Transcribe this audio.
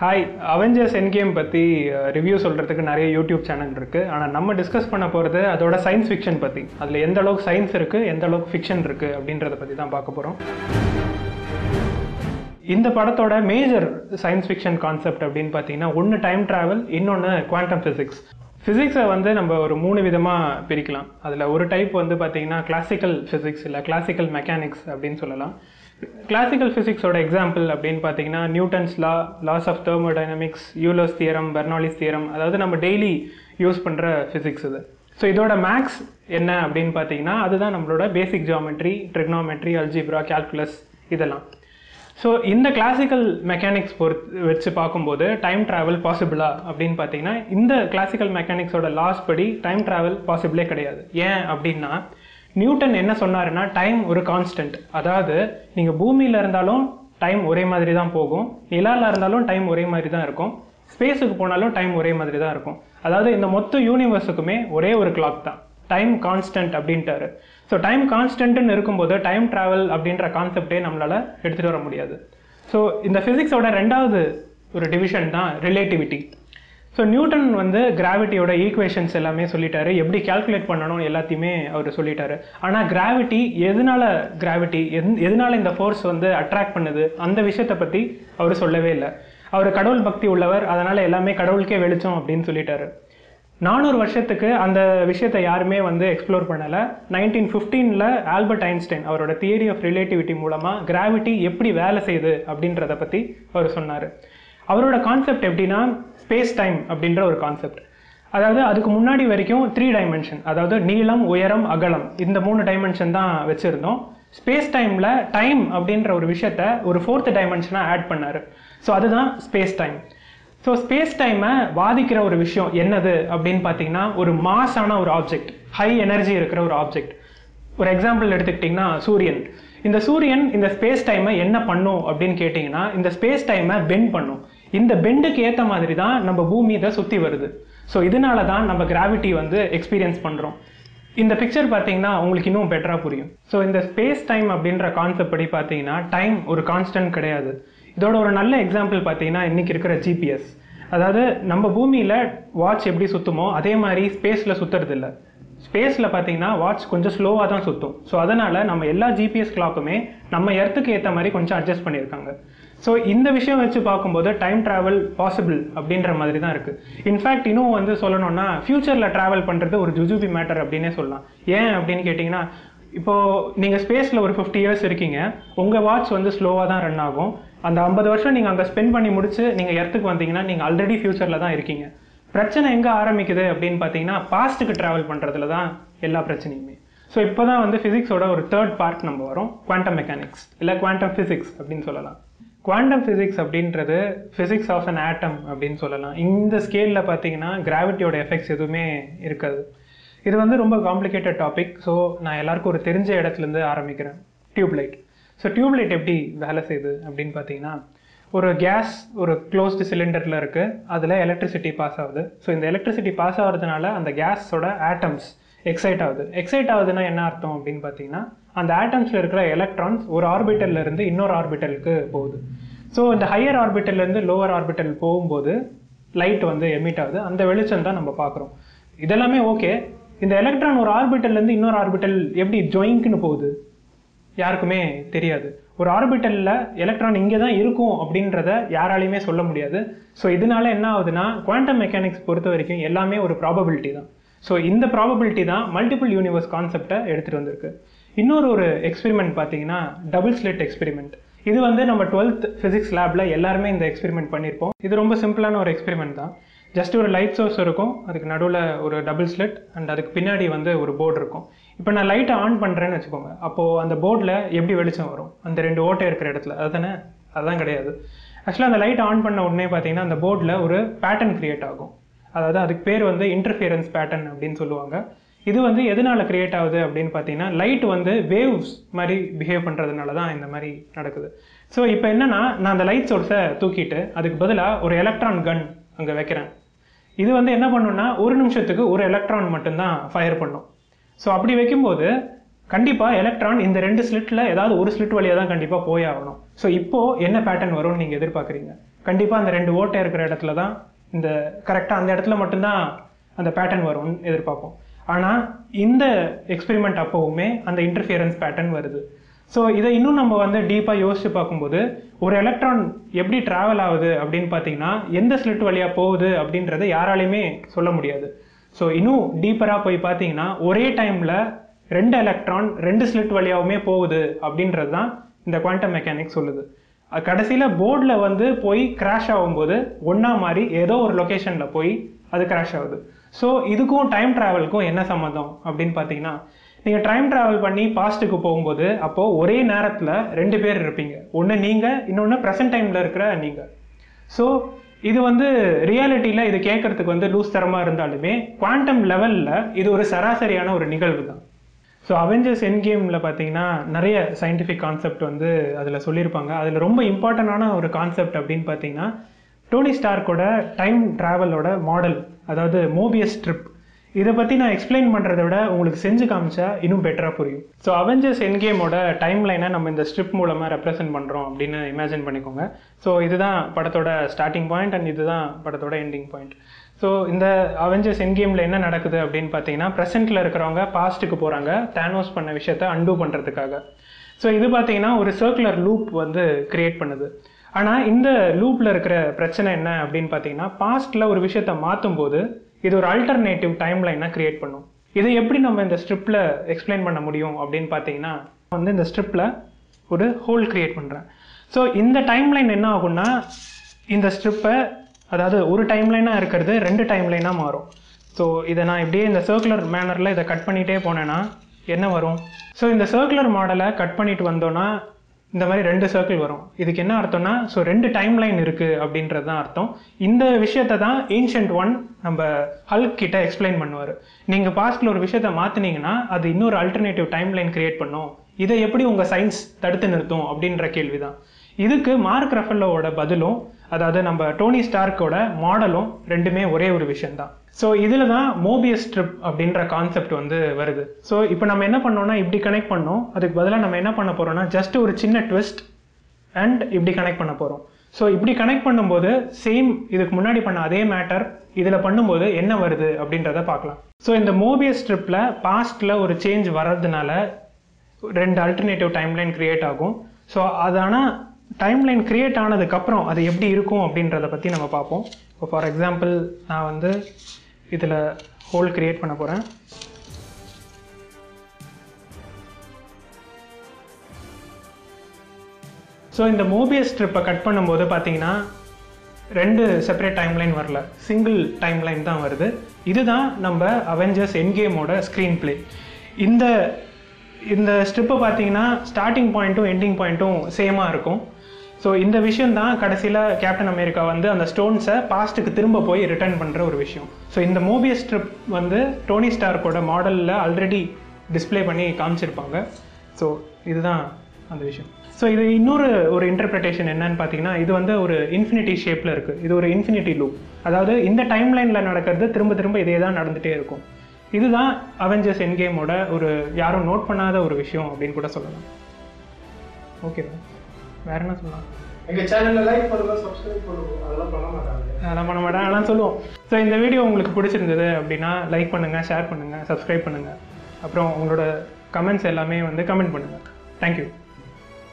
Hi Avengers என்கேம் பற்றி review சொல்கிறதுக்கு நிறைய யூடியூப் சேனல் இருக்குது ஆனால் நம்ம டிஸ்கஸ் பண்ண போகிறது அதோட சயின்ஸ் ஃபிக்ஷன் பற்றி அதில் எந்த அளவுக்கு சயின்ஸ் இருக்குது எந்த அளவுக்கு ஃபிக்ஷன் இருக்குது அப்படின்றத பற்றி தான் பார்க்க போகிறோம் இந்த படத்தோட மேஜர் சயின்ஸ் ஃபிக்ஷன் கான்செப்ட் அப்படின்னு பார்த்தீங்கன்னா ஒன்று டைம் ட்ராவல் இன்னொன்று குவாண்டம் ஃபிசிக்ஸ் ஃபிசிக்ஸை வந்து நம்ம ஒரு மூணு விதமாக பிரிக்கலாம். அதில் ஒரு டைப் வந்து பார்த்தீங்கன்னா கிளாசிக்கல் ஃபிசிக்ஸ் இல்லை கிளாசிக்கல் மெக்கானிக்ஸ் அப்படின்னு சொல்லலாம். கிளாசிக்கல் ஃபிசிக்ஸோட எக்ஸாம்பிள் அப்படின்னு பார்த்தீங்கன்னா Newton's law laws of thermodynamics Euler's theorem Bernoulli's theorem அதாவது நம்ம டெய்லி யூஸ் பண்ணுற ஃபிசிக்ஸ் இது. ஸோ இதோட மேக்ஸ் என்ன அப்படின்னு பார்த்தீங்கன்னா அதுதான் நம்மளோட basic geometry trigonometry algebra calculus இதெல்லாம். ஸோ இந்த கிளாசிக்கல் மெக்கானிக்ஸ் பொறுத்து வச்சு பார்க்கும்போது டைம் ட்ராவல் பாசிபிளா அப்படின்னு பார்த்தீங்கன்னா இந்த கிளாசிக்கல் மெக்கானிக்ஸோட லாஸ் படி டைம் ட்ராவல் பாசிபிளே கிடையாது. ஏன் அப்படின்னா நியூட்டன் என்ன சொன்னாருன்னா டைம் ஒரு கான்ஸ்டன்ட் அதாவது நீங்கள் பூமியில் இருந்தாலும் டைம் ஒரே மாதிரி தான் போகும். நிலாவில் இருந்தாலும் டைம் ஒரே மாதிரி தான் இருக்கும். ஸ்பேஸுக்கு போனாலும் டைம் ஒரே மாதிரி தான் இருக்கும். அதாவது இந்த மொத்த யூனிவர்ஸுக்குமே ஒரே ஒரு கிளாக் தான். டைம் கான்ஸ்டன்ட் அப்படின்ட்டாரு. ஸோ டைம் கான்ஸ்டன்ட்னு இருக்கும்போது டைம் ட்ராவல் அப்படின்ற கான்செப்டே நம்மளால் எடுத்துகிட்டு வர முடியாது. ஸோ இந்த ஃபிசிக்ஸோட ரெண்டாவது ஒரு டிவிஷன் தான் ரிலேட்டிவிட்டி ஸோ நியூட்டன் வந்து கிராவிட்டியோட ஈக்குவேஷன்ஸ் எல்லாமே சொல்லிட்டாரு. எப்படி கால்குலேட் பண்ணணும் எல்லாத்தையுமே அவர் சொல்லிட்டாரு. ஆனால் கிராவிட்டி எதனால கிராவிட்டி எந் எதனால இந்த ஃபோர்ஸ் வந்து அட்ராக்ட் பண்ணுது? அந்த விஷயத்தை பற்றி அவர் சொல்லவே இல்லை. அவர் கடவுள் பக்தி உள்ளவர் அதனால எல்லாமே கடவுளுக்கே வெளிச்சம் அப்படின்னு சொல்லிட்டாரு. நானூறு வருஷத்துக்கு அந்த விஷயத்தை யாருமே வந்து எக்ஸ்ப்ளோர் பண்ணலை. நைன்டீன் ஃபிஃப்டீனில் ஆல்பர்ட் ஐன்ஸ்டைன் அவரோட தியரி ஆஃப் ரிலேட்டிவிட்டி மூலமாக கிராவிட்டி எப்படி வேலை செய்யுது அப்படின்றத பற்றி அவர் சொன்னார். அவரோட கான்செப்ட் எப்படின்னா ஸ்பேஸ் டைம் அப்படின்ற ஒரு கான்செப்ட் அதாவது அதுக்கு முன்னாடி வரைக்கும் த்ரீ டைமென்ஷன் அதாவது நீளம் உயரம் அகலம் இந்த மூணு டைமென்ஷன் தான் வச்சுருந்தோம். ஸ்பேஸ் டைமில் டைம் அப்படின்ற ஒரு விஷயத்த ஒரு ஃபோர்த் டைமென்ஷனாக ஆட் பண்ணார். ஸோ அதுதான் ஸ்பேஸ் டைம் ஸோ ஸ்பேஸ் டைமை பாதிக்கிற ஒரு விஷயம் என்னது அப்படின்னு பார்த்தீங்கன்னா ஒரு மாஸான ஒரு ஆப்ஜெக்ட் ஹை எனர்ஜி இருக்கிற ஒரு ஆப்ஜெக்ட் ஒரு எக்ஸாம்பிள் எடுத்துக்கிட்டிங்கன்னா சூரியன். இந்த சூரியன் இந்த ஸ்பேஸ் டைமை என்ன பண்ணும் அப்படின்னு கேட்டிங்கன்னா இந்த ஸ்பேஸ் டைமை பெண்ட் பண்ணும். இந்த பெண்டுக்கு ஏற்ற மாதிரி தான் நம்ம பூமி இதை சுற்றி வருது. ஸோ இதனால தான் நம்ம கிராவிட்டி வந்து எக்ஸ்பீரியன்ஸ் பண்ணுறோம் இந்த பிக்சர் பார்த்தீங்கன்னா உங்களுக்கு இன்னும் பெட்டராக புரியும். ஸோ இந்த ஸ்பேஸ் டைம் அப்படின்ற கான்செப்ட் படி பார்த்தீங்கன்னா டைம் ஒரு கான்ஸ்டன்ட் கிடையாது. இதோட ஒரு நல்ல எக்ஸாம்பிள் பார்த்தீங்கன்னா இன்றைக்கி இருக்கிற ஜிபிஎஸ் அதாவது நம்ம பூமியில் வாட்ச் எப்படி சுற்றுமோ அதே மாதிரி ஸ்பேஸில் சுற்றுறது இல்லை. ஸ்பேஸில் பார்த்தீங்கன்னா வாட்ச் கொஞ்சம் ஸ்லோவாக தான் சுற்றும் ஸோ அதனால் நம்ம எல்லா ஜிபிஎஸ் கிளாக்குமே நம்ம எர்த்துக்கு ஏற்ற மாதிரி கொஞ்சம் அட்ஜஸ்ட் பண்ணியிருக்காங்க. ஸோ இந்த விஷயம் வச்சு பார்க்கும்போது டைம் ட்ராவல் பாசிபிள் அப்படின்ற மாதிரி தான் இருக்குது இன்ஃபேக்ட் இன்னும் வந்து சொல்லணும்னா ஃப்யூச்சரில் ட்ராவல் பண்ணுறது ஒரு ஜுஜுபி மேட்டர் அப்படின்னே சொல்லலாம். ஏன் அப்படின்னு கேட்டிங்கன்னா இப்போது நீங்கள் ஸ்பேஸில் ஒரு ஃபிஃப்டி இயர்ஸ் இருக்கீங்க. உங்கள் வாட்ச் வந்து ஸ்லோவாக தான் ரன் ஆகும். அந்த ஐம்பது வருஷம் நீங்கள் அங்கே ஸ்பெண்ட் பண்ணி முடிச்சு நீங்கள் எர்த்துக்கு வந்தீங்கன்னா நீங்கள் ஆல்ரெடி ஃப்யூச்சரில் தான் இருக்கீங்க. பிரச்சனை எங்கே ஆரம்பிக்குது அப்படின்னு பார்த்தீங்கன்னா பாஸ்ட்டுக்கு ட்ராவல் பண்ணுறதுல தான் எல்லா பிரச்சனையுமே. ஸோ இப்போ தான் வந்து ஃபிசிக்ஸோட ஒரு தேர்ட் பார்ட் நம்ம வரும். குவாண்டம் மெக்கானிக்ஸ் இல்லை குவாண்டம் ஃபிசிக்ஸ் அப்படின்னு சொல்லலாம். குவாண்டம் ஃபிசிக்ஸ் அப்படின்றது ஃபிசிக்ஸ் ஆஃப் அன் ஆட்டம் அப்படின்னு சொல்லலாம். இந்த ஸ்கேலில் பார்த்தீங்கன்னா கிராவிட்டியோட எஃபெக்ட்ஸ் எதுவுமே இருக்காது. இது வந்து ரொம்ப காம்ப்ளிகேட்டட் டாபிக் ஸோ நான் எல்லாருக்கும் ஒரு தெரிஞ்ச இடத்துலேருந்து ஆரம்பிக்கிறேன். டியூப்லைட் ஸோ டியூப்லைட் எப்படி வேலை செய்யுது அப்படின்னு பார்த்தீங்கன்னா ஒரு கேஸ் ஒரு க்ளோஸ்டு சிலிண்டரில் இருக்குது அதில் எலக்ட்ரிசிட்டி பாஸ் ஆகுது. ஸோ இந்த எலக்ட்ரிசிட்டி பாஸ் ஆகிறதுனால அந்த கேஸோட ஆட்டம்ஸ் எக்ஸைட் ஆகுது. எக்ஸைட் ஆகுதுன்னா என்ன அர்த்தம் அப்படின்னு பார்த்தீங்கன்னா அந்த ஆட்டம்ஸில் இருக்கிற எலக்ட்ரான்ஸ் ஒரு ஆர்பிட்டல்ல இருந்து இன்னொரு ஆர்பிட்டலுக்கு போகுது. ஸோ இந்த ஹையர் ஆர்பிட்டல்லேருந்து லோவர் ஆர்பிட்டல் போகும்போது லைட் வந்து எமிட் ஆகுது. அந்த வெளிச்சம் தான் நம்ம பார்க்குறோம். இதெல்லாமே ஓகே இந்த எலக்ட்ரான் ஒரு ஆர்பிட்டல்லேருந்து இன்னொரு ஆர்பிட்டல் எப்படி ஜொயிங்க்னு போகுது? யாருக்குமே தெரியாது. ஒரு ஆர்பிட்டலில் எலக்ட்ரான் இங்கே தான் இருக்கும் அப்படின்றத யாராலையுமே சொல்ல முடியாது. ஸோ இதனால என்ன ஆகுதுன்னா குவாண்டம் மெக்கானிக்ஸ் பொறுத்த வரைக்கும் எல்லாமே ஒரு ப்ராபபிலிட்டி தான். ஸோ இந்த ப்ராபபிலிட்டி தான் மல்டிபிள் யூனிவர்ஸ் கான்செப்டை எடுத்துகிட்டு வந்திருக்கு. இன்னொரு ஒரு எக்ஸ்பெரிமெண்ட் பார்த்தீங்கன்னா டபுள் ஸ்லிட் எக்ஸ்பெரிமெண்ட் இது வந்து நம்ம டுவெல்த் ஃபிசிக்ஸ் லேபில் எல்லாருமே இந்த எக்ஸ்பெரிமெண்ட் பண்ணியிருப்போம். இது ரொம்ப சிம்பிளான ஒரு எக்ஸ்பெரிமெண்ட் தான். ஜஸ்ட் ஒரு லைட் சோர்ஸ் இருக்கும் அதுக்கு நடுவில் ஒரு டபுள் ஸ்லிட் அண்ட் அதுக்கு பின்னாடி வந்து ஒரு போர்டு இருக்கும். இப்போ நான் லைட்டை ஆன் பண்ணுறேன்னு வச்சுக்கோங்க. அப்போது அந்த போர்டில் எப்படி வெளிச்சம் வரும்? அந்த ரெண்டு ஓட்டை இருக்கிற இடத்துல. அதுதானே? அதுதான் கிடையாது. ஆக்சுவலாக அந்த லைட் ஆன் பண்ண உடனே பார்த்தீங்கன்னா அந்த போர்டில் ஒரு பேட்டர்ன் கிரியேட் ஆகும். அதாவது அதுக்கு பேர் வந்து இன்டர்ஃபியரன்ஸ் பேட்டர்ன் அப்படின்னு சொல்லுவாங்க. இது வந்து எதனால கிரியேட் ஆகுது அப்படின்னு பார்த்தீங்கன்னா லைட் வந்து வேவ்ஸ் மாதிரி பிஹேவ் பண்ணுறதுனால தான் இந்த மாதிரி நடக்குது. ஸோ இப்போ என்னென்னா நான் அந்த லைட் சோர்ஸை தூக்கிட்டு அதுக்கு பதிலாக ஒரு எலக்ட்ரான் கன் அங்கே வைக்கிறேன். இது வந்து என்ன பண்ணுன்னா ஒரு நிமிஷத்துக்கு ஒரு எலக்ட்ரான் மட்டும்தான் ஃபயர் பண்ணும். ஸோ அப்படி வைக்கும்போது கண்டிப்பாக எலக்ட்ரான் இந்த ரெண்டு ஸ்லிட்டில் ஏதாவது ஒரு ஸ்லிட் வழியாக தான் கண்டிப்பாக போய் ஆகணும். ஸோ இப்போது என்ன பேட்டர்ன் வரும்னு நீங்கள் எதிர்பார்க்குறீங்க? கண்டிப்பாக அந்த ரெண்டு ஓட்டை இருக்கிற இடத்துல தான் இந்த கரெக்டாக அந்த இடத்துல மட்டும்தான் அந்த பேட்டர்ன் வரும்னு எதிர்பார்ப்போம். ஆனால் இந்த எக்ஸ்பெரிமெண்ட் அப்போவுமே அந்த இன்டர்ஃபியரன்ஸ் பேட்டர்ன் வருது. ஸோ இதை இன்னும் நம்ம வந்து டீப்பாக யோசித்து பார்க்கும்போது ஒரு எலக்ட்ரான் எப்படி ட்ராவல் ஆகுது அப்படின்னு பார்த்தீங்கன்னா எந்த ஸ்லிட் வழியாக போகுது அப்படின்றத யாராலையுமே சொல்ல முடியாது. ஸோ இன்னும் டீப்பராக போய் பார்த்தீங்கன்னா ஒரே டைமில் ரெண்டு எலக்ட்ரான் ரெண்டு ஸ்லிட் வழியாகவுமே போகுது அப்படின்றது தான் இந்த குவாண்டம் மெக்கானிக்ஸ் சொல்லுது. கடைசியில் போர்டில் வந்து போய் கிராஷ் ஆகும்போது ஒன்றா மாதிரி ஏதோ ஒரு லொக்கேஷனில் போய் அது கிராஷ் ஆகுது. ஸோ இதுக்கும் டைம் ட்ராவலுக்கும் என்ன சம்மந்தம் அப்படின்னு பார்த்தீங்கன்னா நீங்கள் டைம் ட்ராவல் பண்ணி பாஸ்ட்டுக்கு போகும்போது அப்போது ஒரே நேரத்தில் ரெண்டு பேர் இருப்பீங்க. ஒன்று நீங்கள் இன்னொன்று ப்ரெசன்ட் டைமில் இருக்கிற நீங்கள் ஸோ இது வந்து ரியாலிட்டியில் இது கேட்குறதுக்கு வந்து லூஸ் தரமாக இருந்தாலுமே குவாண்டம் லெவலில் இது ஒரு சராசரியான ஒரு நிகழ்வு தான். ஸோ அவெஞ்சர்ஸ் என் கேமில் பார்த்தீங்கன்னா நிறைய சயின்டிஃபிக் கான்செப்ட் வந்து அதில் சொல்லியிருப்பாங்க. அதில் ரொம்ப இம்பார்ட்டண்டான ஒரு கான்செப்ட் அப்படின்னு பார்த்தீங்கன்னா டோனி ஸ்டார்க்கோட டைம் ட்ராவலோட மாடல் அதாவது மோபியஸ் ட்ரிப் இதை பற்றி நான் எக்ஸ்பிளைன் பண்ணுறத விட உங்களுக்கு செஞ்சு காமிச்சா இன்னும் பெட்டராக புரியும். ஸோ அவெஞ்சர்ஸ் என் கேமோட டைம் லைனை நம்ம இந்த ஸ்ட்ரிப் மூலமாக ரெப்ரசென்ட் பண்ணுறோம் அப்படின்னு இமேஜின் பண்ணிக்கோங்க. ஸோ இதுதான் படத்தோட ஸ்டார்டிங் பாயிண்ட் அண்ட் இதுதான் படத்தோட எண்டிங் பாயிண்ட் ஸோ இந்த அவெஞ்சர்ஸ் என் கேமில் என்ன நடக்குது அப்படின்னு பார்த்தீங்கன்னா ப்ரெசென்ட்டில் இருக்கிறவங்க பாஸ்ட்டுக்கு போகிறாங்க தேனோஸ் பண்ண விஷயத்த அண்டூ பண்ணுறதுக்காக ஸோ இது பார்த்தீங்கன்னா ஒரு சர்க்குலர் லூப் வந்து கிரியேட் பண்ணுது. ஆனால் இந்த லூப்பில் இருக்கிற பிரச்சனை என்ன அப்படின்னு பார்த்தீங்கன்னா பாஸ்ட்டில் ஒரு விஷயத்த மாற்றும் போது இது ஒரு அல்டர்னேட்டிவ் டைம் லைனை கிரியேட் பண்ணும். இதை எப்படி நம்ம இந்த ஸ்ட்ரிப்பில் எக்ஸ்பிளைன் பண்ண முடியும் அப்படின்னு பார்த்தீங்கன்னா வந்து இந்த ஸ்ட்ரிப்பில் ஒரு ஹோல் கிரியேட் பண்ணுறேன் ஸோ இந்த டைம் லைன் என்ன ஆகும்னா இந்த ஸ்ட்ரிப்பை அதாவது ஒரு டைம் லைனாக இருக்கிறது ரெண்டு டைம் லைனாக மாறும். ஸோ இதை நான் இப்படியே இந்த சர்க்குலர் மேனரில் இதை கட் பண்ணிகிட்டே போனேன்னா என்ன வரும்? ஸோ இந்த சர்க்குலர் மாடலை கட் பண்ணிட்டு வந்தோன்னா இந்த மாதிரி ரெண்டு சர்க்கிள் வரும். இதுக்கு என்ன அர்த்தம்னா ஸோ ரெண்டு டைம் லைன் இருக்குது அப்படின்றது தான் அர்த்தம். இந்த விஷயத்தை தான் ஏன்ஷியன்ட் ஒன் நம்ம ஹல்க் கிட்ட எக்ஸ்பிளைன் பண்ணுவார். நீங்கள் பாஸ்டில் ஒரு விஷயத்தை மாற்றினீங்கன்னா அது இன்னொரு அல்டர்னேட்டிவ் டைம் லைன் கிரியேட் பண்ணும். இதை எப்படி உங்கள் சயின்ஸ் தடுத்து நிறுத்தும் அப்படின்ற கேள்வி தான் இதுக்கு மார்க் ரஃபல்லோட பதிலும் அதாவது நம்ம டோனி ஸ்டார்க்கோட மாடலும் ரெண்டுமே ஒரே ஒரு விஷயம்தான். ஸோ இதில் தான் மோபியஸ் ஸ்ட்ரிப் அப்படின்ற கான்செப்ட் வந்து வருது. ஸோ இப்போ நம்ம என்ன பண்ணோம்னா இப்படி கனெக்ட் பண்ணோம். அதுக்கு பதிலாக நம்ம என்ன பண்ண போகிறோம்னா ஜஸ்ட் ஒரு சின்ன ட்விஸ்ட் அண்ட் இப்படி கனெக்ட் பண்ண போகிறோம் ஸோ இப்படி கனெக்ட் பண்ணும்போது சேம் இதுக்கு முன்னாடி பண்ண அதே மேட்டர் இதில் பண்ணும்போது என்ன வருது அப்படின்றத பார்க்கலாம். ஸோ இந்த மோபியஸ் ஸ்ட்ரிப்பில் பாஸ்ட்டில் ஒரு சேஞ்ச் வர்றதுனால ரெண்டு அல்டர்னேட்டிவ் டைம்லைன் கிரியேட் ஆகும். ஸோ அது ஆனால் டைம்லைன் க்ரியேட் ஆனதுக்கப்புறம் அது எப்படி இருக்கும் அப்படின்றத பற்றி நம்ம பார்ப்போம். இப்போ ஃபார் எக்ஸாம்பிள் நான் வந்து இதில் ஹோல் க்ரியேட் பண்ண போகிறேன் ஸோ இந்த மோபியஸ் ஸ்ட்ரிப்பை கட் பண்ணும்போது பார்த்தீங்கன்னா ரெண்டு செப்பரேட் டைம்லைன் வரல. சிங்கிள் டைம்லைன் தான் வருது. இதுதான் நம்ம அவெஞ்சர்ஸ் என்கேமோட ஸ்க்ரீன் பிளே இந்த இந்த ஸ்ட்ரிப்பை பார்த்தீங்கன்னா ஸ்டார்டிங் பாயிண்ட்டும் எண்டிங் பாயிண்ட்டும் சேமாக இருக்கும். ஸோ இந்த விஷயம் தான் கடைசியில் கேப்டன் அமெரிக்கா வந்து அந்த ஸ்டோன்ஸை பாஸ்ட்டுக்கு திரும்ப போய் ரிட்டர்ன் பண்ணுற ஒரு விஷயம். ஸோ இந்த மோபியஸ் ஸ்ட்ரிப் வந்து டோனி ஸ்டார்க்கோட மாடலில் ஆல்ரெடி டிஸ்ப்ளே பண்ணி காமிச்சிருப்பாங்க. ஸோ இதுதான் அந்த விஷயம். ஸோ இது இன்னொரு ஒரு இன்டர்பிரிட்டேஷன் என்னன்னு பார்த்தீங்கன்னா இது வந்து ஒரு இன்ஃபினிட்டி ஷேப்பில் இருக்குது இது ஒரு இன்ஃபினிட்டி லூப் அதாவது இந்த டைம் லைனில் நடக்கிறது திரும்ப திரும்ப இதே தான் நடந்துகிட்டே இருக்கும். இதுதான் அவெஞ்சர்ஸ் என்கேமோட ஒரு யாரும் நோட் பண்ணாத ஒரு விஷயம் அப்படின்னு கூட சொல்லலாம். ஓகே வேற என்ன சொல்லலாம்? எங்க சேனல்ல லைக் பண்ணுங்க சப்ஸ்கிரைப் பண்ணுங்க. அதெல்லாம் பண்ண மாட்டாங்க. அதெல்லாம் பண்ண மாட்டேன் அதெல்லாம் சொல்லுவோம். ஸோ இந்த வீடியோ உங்களுக்கு பிடிச்சிருந்தது அப்படின்னா லைக் பண்ணுங்கள் ஷேர் பண்ணுங்கள் சப்ஸ்கிரைப் பண்ணுங்கள் அப்புறம் உங்களோட கமெண்ட்ஸ் எல்லாமே வந்து கமெண்ட் பண்ணுங்கள் தேங்க்யூ